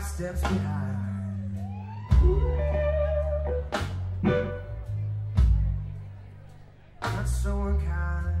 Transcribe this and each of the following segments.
five steps behind. Not so unkind.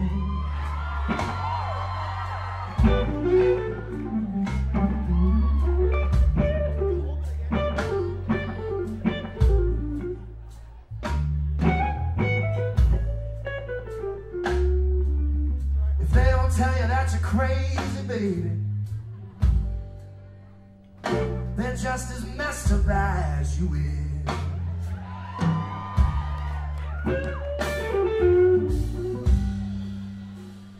crazy, baby. They're just as messed up as you is.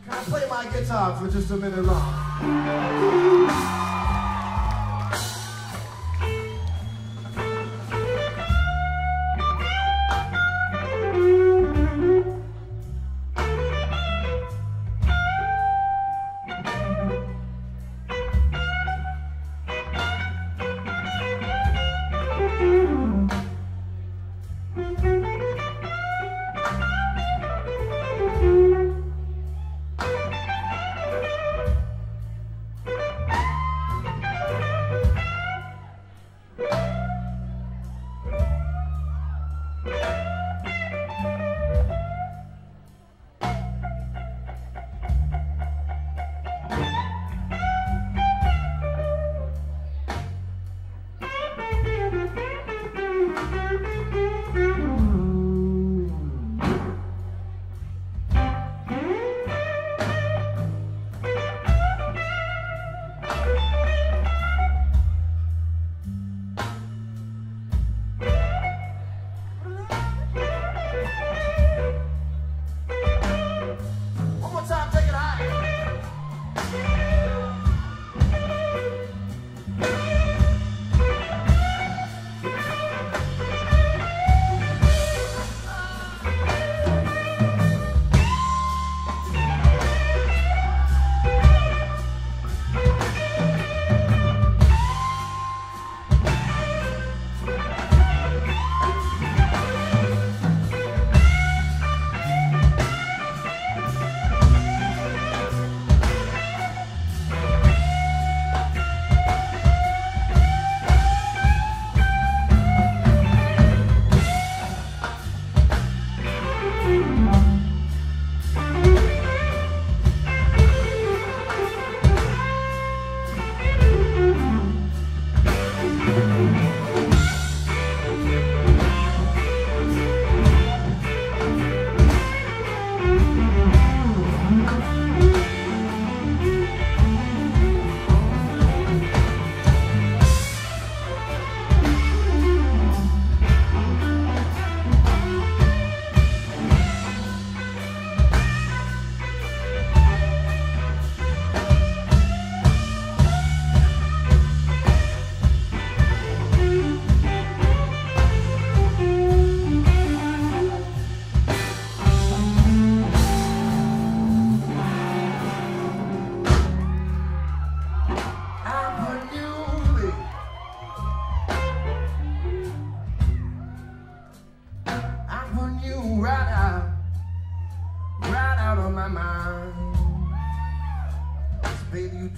Can I play my guitar for just a minute long?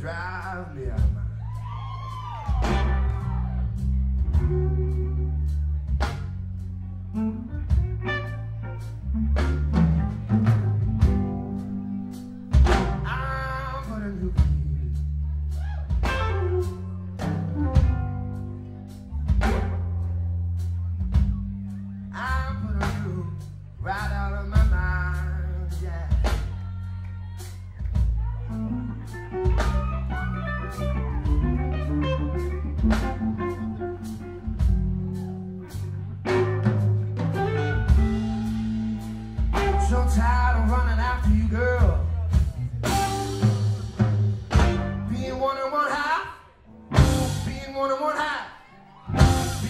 drive me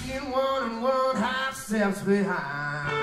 being one and one half steps behind.